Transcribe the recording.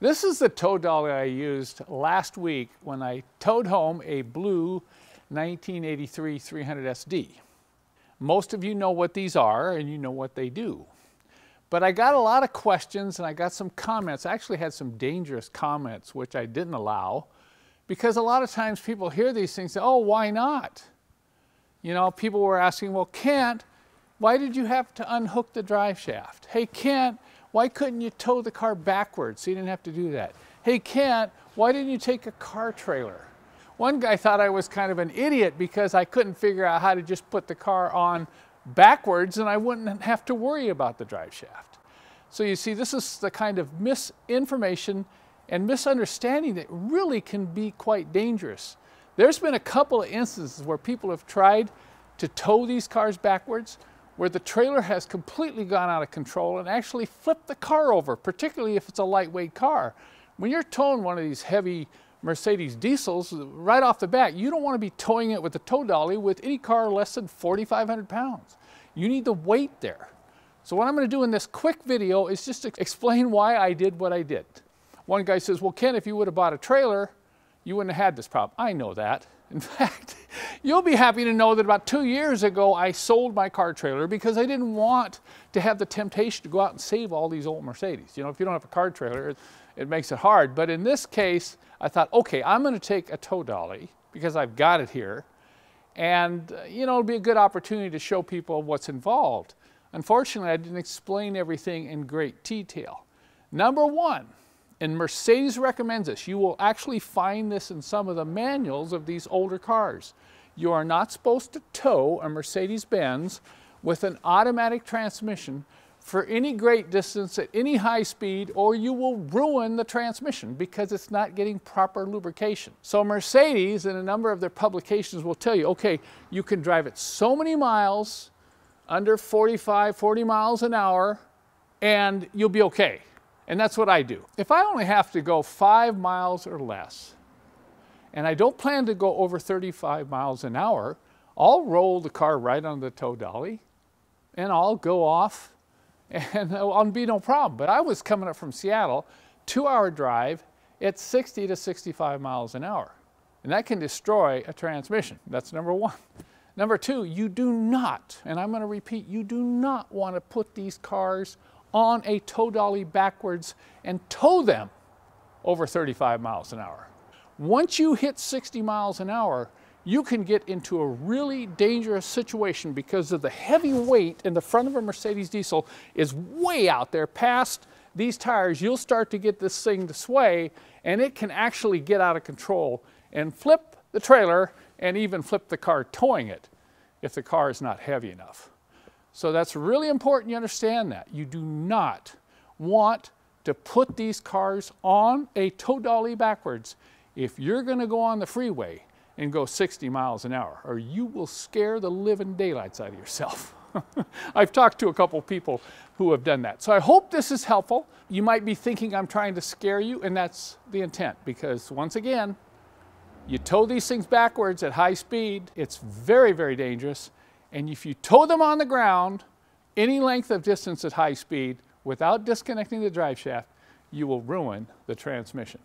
This is the tow dolly I used last week when I towed home a blue 1983 300 SD. Most of you know what these are and you know what they do. But I got a lot of questions and I got some comments. I actually had some dangerous comments which I didn't allow because a lot of times people hear these things and say, oh, why not? You know, people were asking, well, Kent, why did you have to unhook the drive shaft? Hey, Kent, why couldn't you tow the car backwards so you didn't have to do that? Hey, Kent, why didn't you take a car trailer? One guy thought I was kind of an idiot because I couldn't figure out how to just put the car on backwards and I wouldn't have to worry about the drive shaft. So you see, this is the kind of misinformation and misunderstanding that really can be quite dangerous. There's been a couple of instances where people have tried to tow these cars backwards where the trailer has completely gone out of control and actually flipped the car over, particularly if it's a lightweight car. When you're towing one of these heavy Mercedes diesels, right off the bat, you don't want to be towing it with a tow dolly with any car less than 4,500 pounds. You need the weight there. So what I'm going to do in this quick video is just to explain why I did what I did. One guy says, well, Ken, if you would have bought a trailer, you wouldn't have had this problem. I know that. In fact, you'll be happy to know that about two years ago, I sold my car trailer because I didn't want to have the temptation to go out and save all these old Mercedes. You know, if you don't have a car trailer, it, makes it hard. But in this case, I thought, okay, I'm going to take a tow dolly because I've got it here. And, uh, you know, it'll be a good opportunity to show people what's involved. Unfortunately, I didn't explain everything in great detail. Number one, and Mercedes recommends this. You will actually find this in some of the manuals of these older cars. You are not supposed to tow a Mercedes-Benz with an automatic transmission for any great distance at any high speed or you will ruin the transmission because it's not getting proper lubrication. So Mercedes in a number of their publications will tell you, okay, you can drive it so many miles, under 45, 40 miles an hour, and you'll be okay. And that's what I do. If I only have to go five miles or less, and I don't plan to go over 35 miles an hour, I'll roll the car right on the tow dolly and I'll go off and it'll be no problem. But I was coming up from Seattle, two hour drive at 60 to 65 miles an hour. And that can destroy a transmission. That's number one. Number two, you do not, and I'm going to repeat, you do not want to put these cars on a tow dolly backwards and tow them over 35 miles an hour. Once you hit 60 miles an hour, you can get into a really dangerous situation because of the heavy weight in the front of a Mercedes diesel is way out there past these tires. You'll start to get this thing to sway and it can actually get out of control and flip the trailer and even flip the car towing it if the car is not heavy enough. So that's really important you understand that. You do not want to put these cars on a tow dolly backwards if you're going to go on the freeway and go 60 miles an hour, or you will scare the living daylights out of yourself. I've talked to a couple people who have done that. So I hope this is helpful. You might be thinking I'm trying to scare you, and that's the intent, because once again, you tow these things backwards at high speed, it's very, very dangerous, and if you tow them on the ground any length of distance at high speed without disconnecting the drive shaft, you will ruin the transmission.